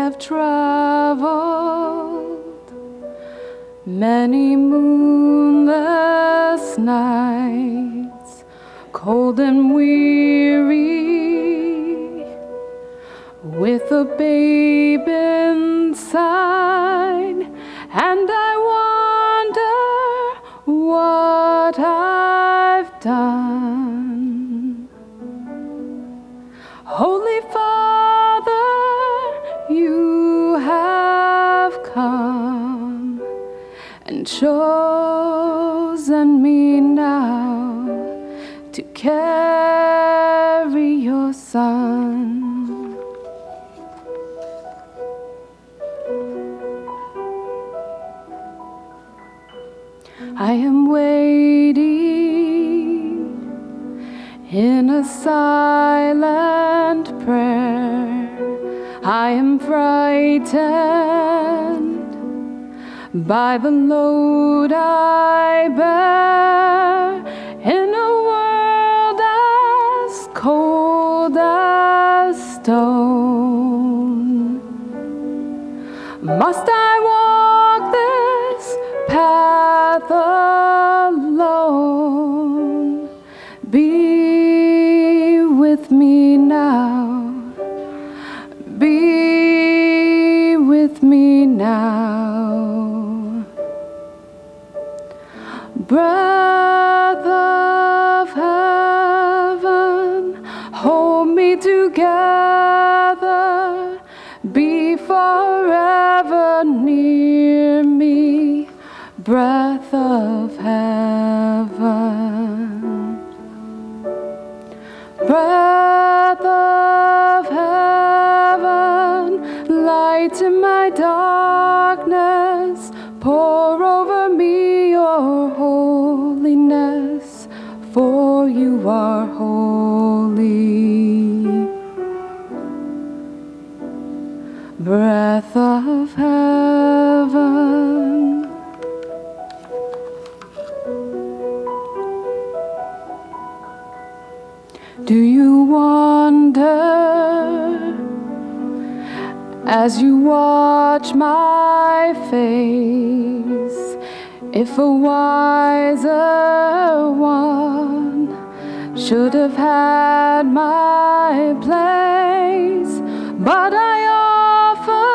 Have traveled many moonless nights, cold and weary, with a babe inside, and I wonder what I've done. Holy Father, and chosen me now to carry your son. I am waiting in a silent prayer. I am frightened by the load I bear in a world as cold as stone. Must I Breath of heaven, hold me together. Be forever near me. Breath of heaven. Breath of heaven, light in my darkness, pour you are holy. Breath of heaven. Do you wonder as you watch my face if a wiser one should have had my place? But I offer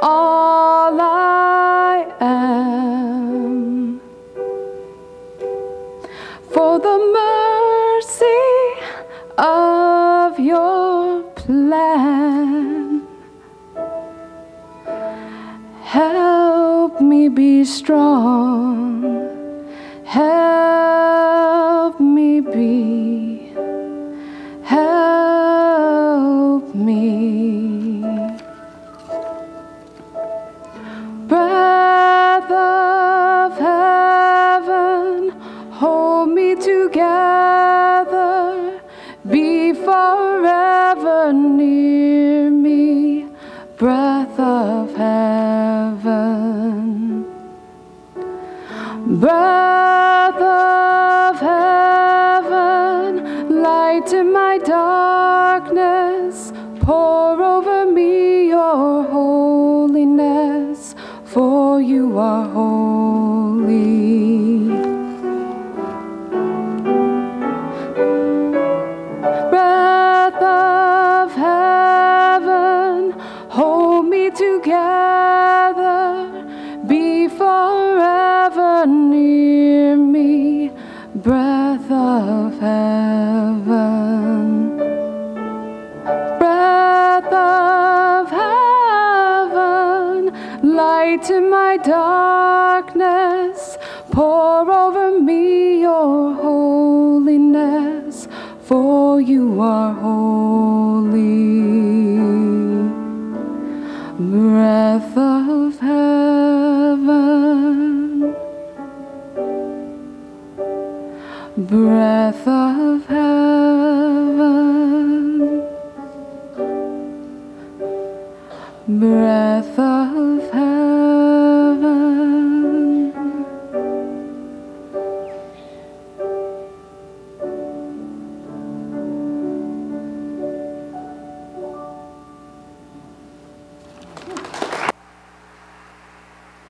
all I am for the mercy of your plan. Help me be strong. Help Help me. Breath of heaven, hold me together. Be forever near me. Breath of heaven. Breath pour over of heaven, light in my darkness, pour over me your holiness, for you are holy. Breath of heaven, breath of breath of